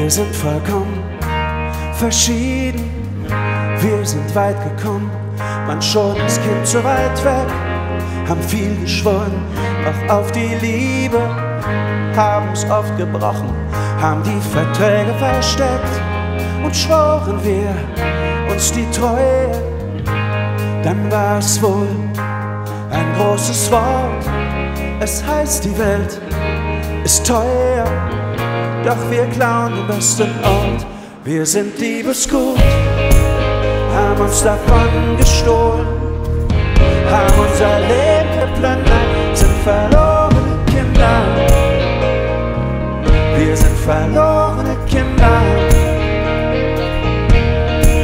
Wir sind vollkommen verschieden, wir sind weit gekommen, man schon das Kind so weit weg, haben viel geschworen, doch auf die Liebe. Haben's oft gebrochen, haben die Verträge versteckt. Und schworen wir uns die Treue, dann war es wohl ein großes Wort, es heißt die Welt ist teuer, doch wir klauen den besten Ort. Wir sind Diebesgut, haben uns davon gestohlen, haben unser Leben geplündert, sind verlorene Kinder. Wir sind verlorene Kinder.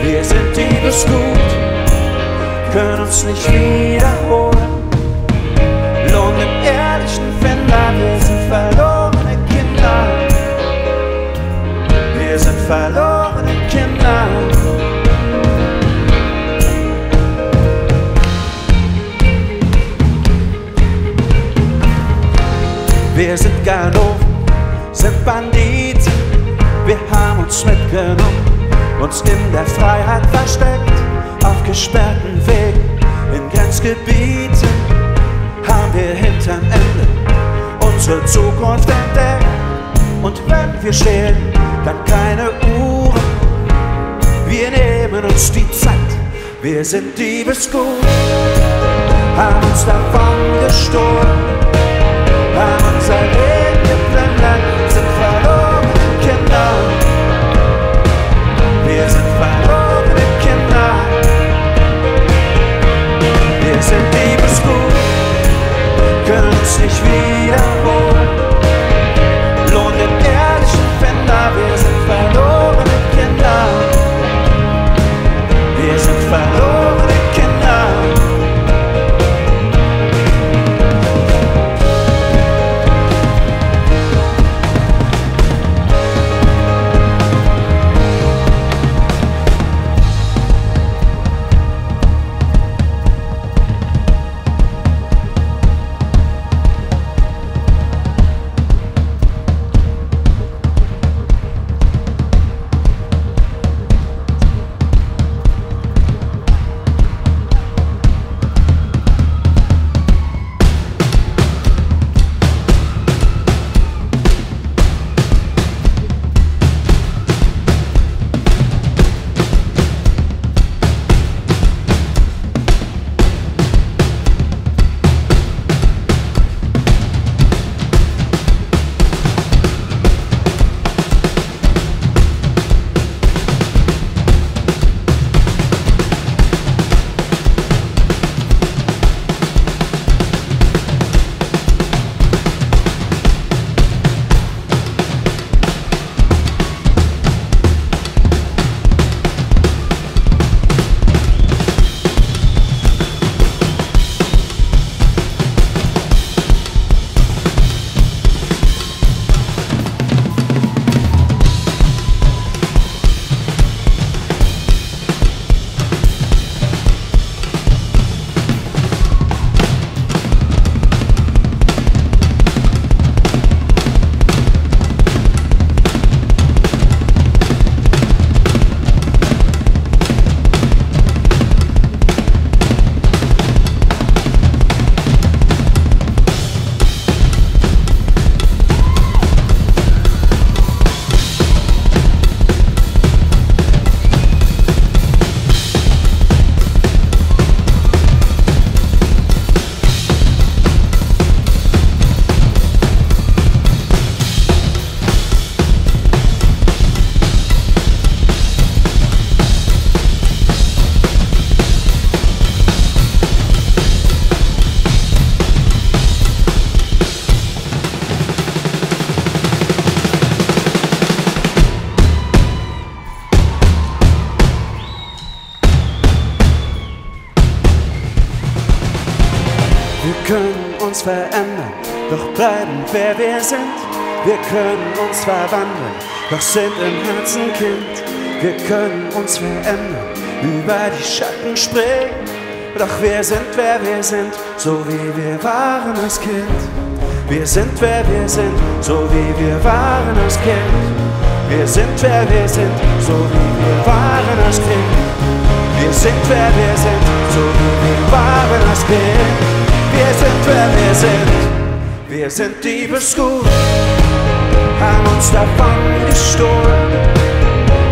Wir sind Diebesgut, können uns nicht wiederholen. Wir sind Banditen. Wir haben uns mitgenommen, uns in der Freiheit versteckt, auf gesperrten Wegen, in Grenzgebieten haben wir hinterm Ende unsere Zukunft entdeckt. Und wenn wir stehlen, dann keine Uhren. Wir nehmen uns die Zeit, wir sind Diebesgut, haben uns davon gestohlen, können uns können uns verändern, doch bleiben wer wir sind. Wir können uns verwandeln, doch sind im Herzen Kind. Wir können uns verändern, über die Schatten springen. Doch wir sind wer wir sind, so wie wir waren als Kind. Wir sind wer wir sind, so wie wir waren als Kind. Wir sind wer wir sind, so wie wir waren als Kind. Wir sind wer wir sind, so wie wir waren als Kind. Wir sind wer wir sind, wir sind Diebesgut, haben uns davon gestohlen,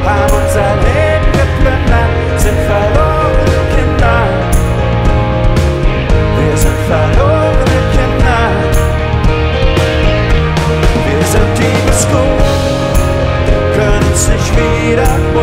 haben unser Leben geplündert, sind verlorene Kinder. Wir sind verlorene Kinder. Wir sind Diebesgut können uns nicht wiederholen.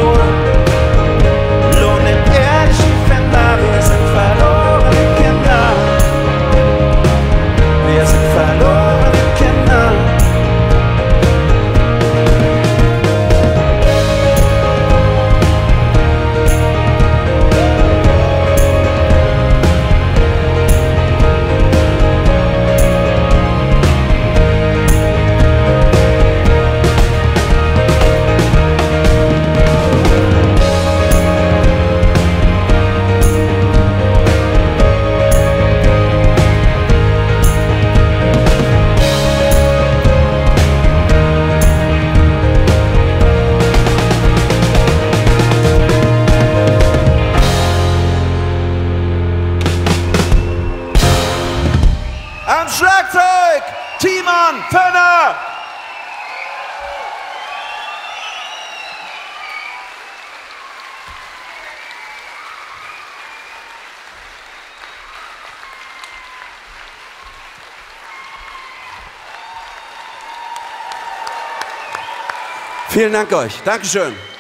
Am Schlagzeug, Timon Fenner. Vielen Dank euch. Dankeschön.